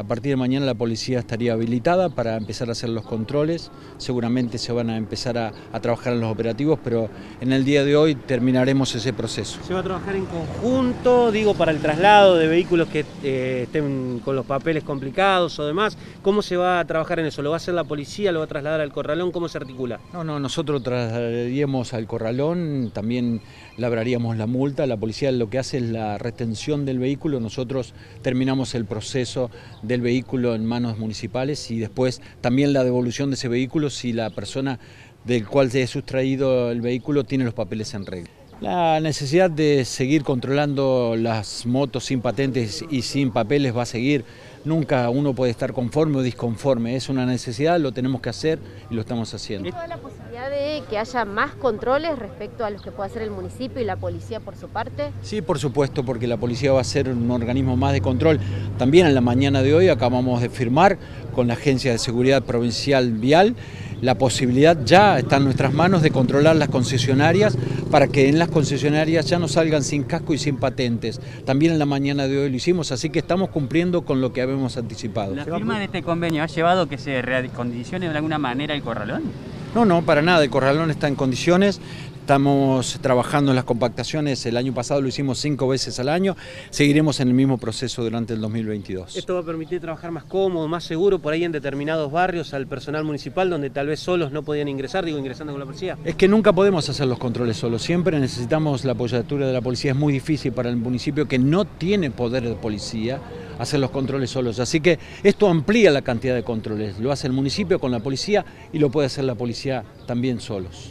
A partir de mañana la policía estaría habilitada para empezar a hacer los controles, seguramente se van a empezar a, a, trabajar en los operativos, pero en el día de hoy terminaremos ese proceso. ¿Se va a trabajar en conjunto, digo, para el traslado de vehículos que eh, estén con los papeles complicados o demás? ¿Cómo se va a trabajar en eso? ¿Lo va a hacer la policía, lo va a trasladar al corralón? ¿Cómo se articula? No, no, nosotros trasladaríamos al corralón, también labraríamos la multa, la policía lo que hace es la retención del vehículo, nosotros terminamos el proceso del vehículo en manos municipales y después también la devolución de ese vehículo si la persona del cual se ha sustraído el vehículo tiene los papeles en regla. La necesidad de seguir controlando las motos sin patentes y sin papeles va a seguir. Nunca uno puede estar conforme o disconforme. Es una necesidad, lo tenemos que hacer y lo estamos haciendo. ¿Toda la posibilidad de que haya más controles respecto a los que pueda hacer el municipio y la policía por su parte? Sí, por supuesto, porque la policía va a ser un organismo más de control. También en la mañana de hoy acabamos de firmar con la Agencia de Seguridad Provincial Vial la posibilidad ya está en nuestras manos de controlar las concesionarias para que en las concesionarias ya no salgan sin casco y sin patentes. También en la mañana de hoy lo hicimos, así que estamos cumpliendo con lo que habíamos anticipado. ¿La firma de este convenio ha llevado que se recondicione de alguna manera el corralón? No, no, para nada, el corralón está en condiciones. Estamos trabajando en las compactaciones, el año pasado lo hicimos cinco veces al año, seguiremos en el mismo proceso durante el 2022. ¿Esto va a permitir trabajar más cómodo, más seguro por ahí en determinados barrios al personal municipal donde tal vez solos no podían ingresar, digo ingresando con la policía? Es que nunca podemos hacer los controles solos, siempre necesitamos la apoyatura de la policía, es muy difícil para el municipio que no tiene poder de policía hacer los controles solos, así que esto amplía la cantidad de controles, lo hace el municipio con la policía y lo puede hacer la policía también solos.